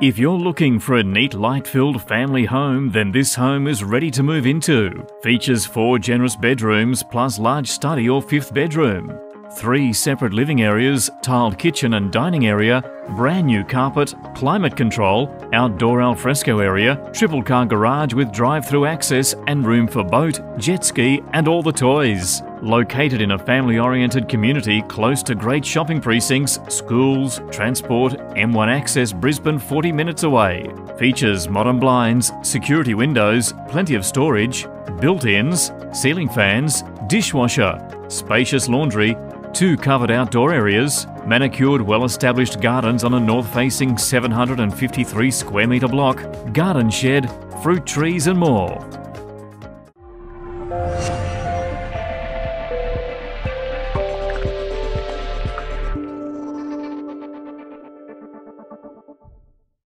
If you're looking for a neat light-filled family home, then this home is ready to move into. Features four generous bedrooms plus large study or fifth bedroom. Three separate living areas, tiled kitchen and dining area, brand new carpet, climate control, outdoor alfresco area, triple car garage with drive-through access and room for boat, jet ski and all the toys. Located in a family-oriented community close to great shopping precincts, schools, transport, M1 access Brisbane 40 minutes away. Features modern blinds, security windows, plenty of storage, built-ins, ceiling fans, dishwasher, spacious laundry, two covered outdoor areas, manicured well-established gardens on a north-facing 753 square metre block, garden shed, fruit trees and more.